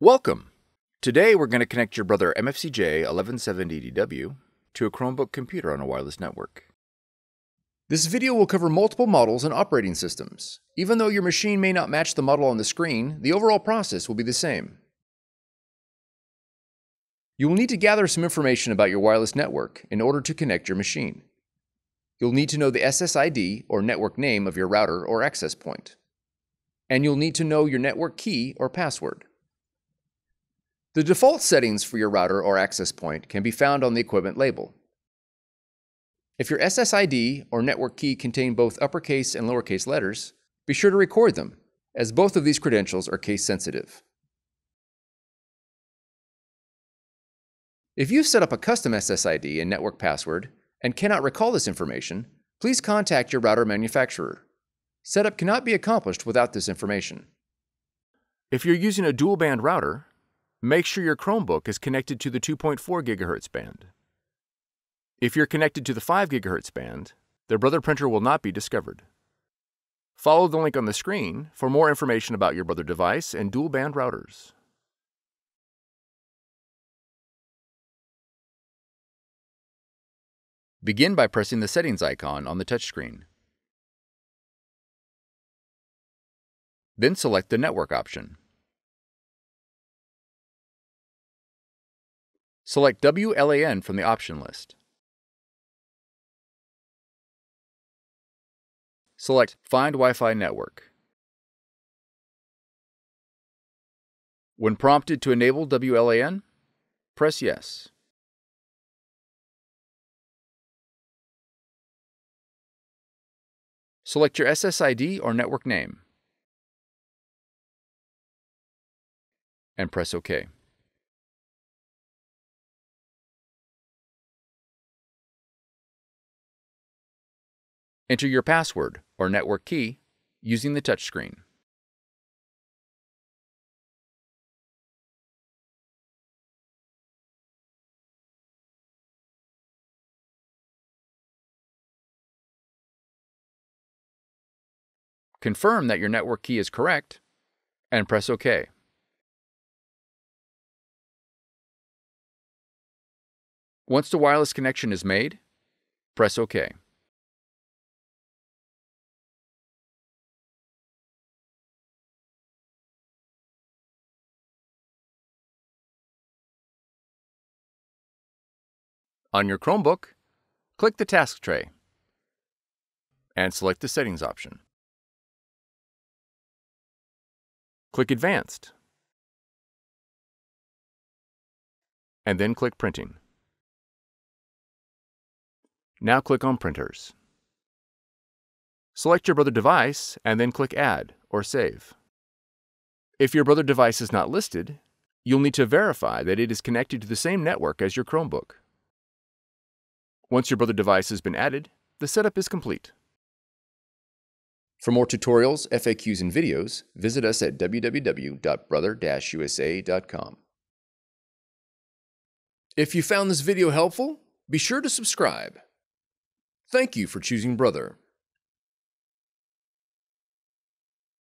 Welcome! Today we're going to connect your brother MFCJ1170DW to a Chromebook computer on a wireless network. This video will cover multiple models and operating systems. Even though your machine may not match the model on the screen, the overall process will be the same. You will need to gather some information about your wireless network in order to connect your machine. You'll need to know the SSID or network name of your router or access point. And you'll need to know your network key or password. The default settings for your router or access point can be found on the equipment label. If your SSID or network key contain both uppercase and lowercase letters, be sure to record them, as both of these credentials are case sensitive. If you've set up a custom SSID and network password and cannot recall this information, please contact your router manufacturer. Setup cannot be accomplished without this information. If you're using a dual band router, make sure your Chromebook is connected to the 2.4 GHz band. If you're connected to the 5 GHz band, the Brother printer will not be discovered. Follow the link on the screen for more information about your Brother device and dual band routers. Begin by pressing the settings icon on the touchscreen. Then select the network option. Select WLAN from the option list. Select Find Wi-Fi Network. When prompted to enable WLAN, press Yes. Select your SSID or network name and press OK. Enter your password or network key using the touchscreen. Confirm that your network key is correct and press OK. Once the wireless connection is made, press OK. On your Chromebook, click the task tray and select the Settings option. Click Advanced and then click Printing. Now click on Printers. Select your Brother device and then click Add or Save. If your Brother device is not listed, you'll need to verify that it is connected to the same network as your Chromebook. Once your Brother device has been added, the setup is complete. For more tutorials, FAQs, and videos, visit us at www.brother-usa.com. If you found this video helpful, be sure to subscribe. Thank you for choosing Brother.